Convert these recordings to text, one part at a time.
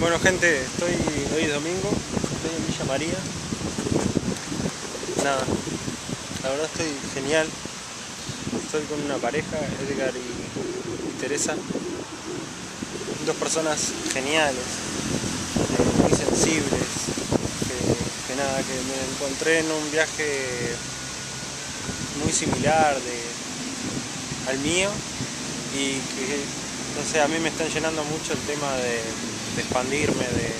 Bueno gente, estoy hoy es domingo, estoy en Villa María. Nada, la verdad estoy genial. Estoy con una pareja, Edgar y, Teresa. Dos personas geniales, eh, muy sensibles. Que, nada, que me encontré en un viaje muy similar al mío y que sé, a mí me están llenando mucho el tema de, de expandirme, de,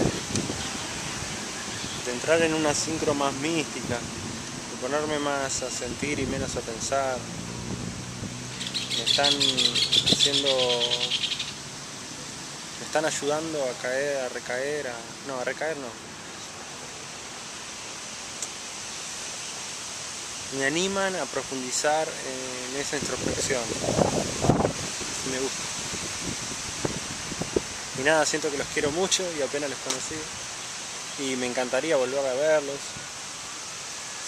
de, entrar en una sincro más mística, de ponerme más a sentir y menos a pensar. Me están haciendo, me están ayudando a caer, a recaer, a, no, a recaer no. Me animan a profundizar en esa introspección. Me gusta. Y nada, siento que los quiero mucho y apenas los conocí. Y me encantaría volver a verlos.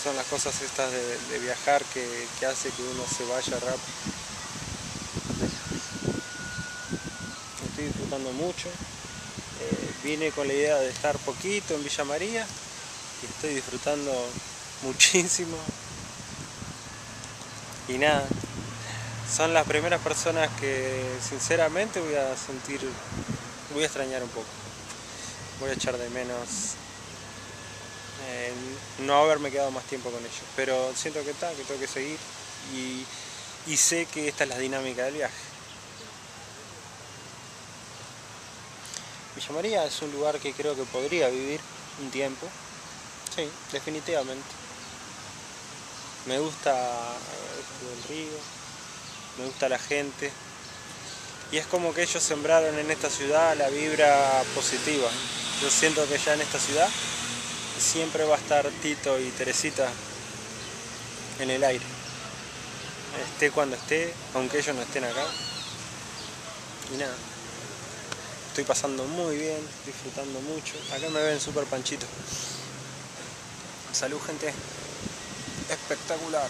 Son las cosas estas de, viajar que, que, hace que uno se vaya rápido. Estoy disfrutando mucho. Eh, vine con la idea de estar poquito en Villa María y estoy disfrutando muchísimo. Y nada, son las primeras personas que sinceramente voy a sentir voy a extrañar un poco. Voy a echar de menos eh, no haberme quedado más tiempo con ellos. Pero siento que está, que tengo que seguir y, y sé que esta es la dinámica del viaje. Villa María es un lugar que creo que podría vivir un tiempo. Sí, definitivamente. Me gusta el río, me gusta la gente, y es como que ellos sembraron en esta ciudad la vibra positiva. Yo siento que ya en esta ciudad siempre va a estar Tito y Teresita en el aire. Esté cuando esté, aunque ellos no estén acá. Y nada, estoy pasando muy bien, disfrutando mucho. Acá me ven súper panchito. Salud gente, espectacular.